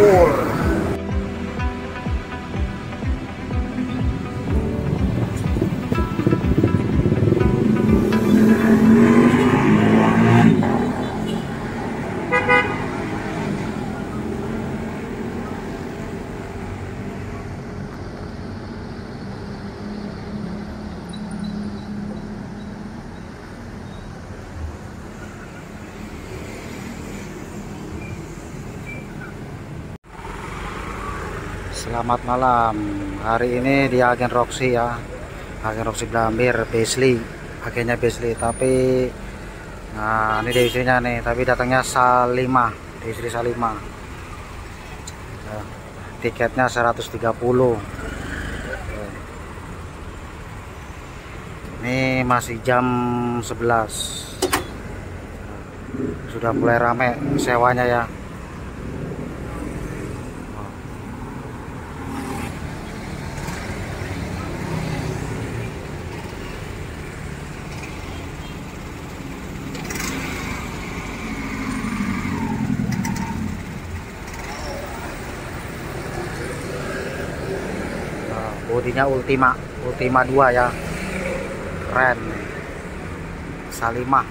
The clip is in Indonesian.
War. Selamat malam. Hari ini di agen Roxy ya. Agen Roxy Blambir Beasley. Agennya Beasley tapi nah ini istrinya nih, tapi datangnya Salimah, istri Salimah. Ya, tiketnya 130. Ini masih jam 11. Sudah mulai rame sewanya ya. Nah, bodinya Ultima Ultima 2 ya keren. Salimah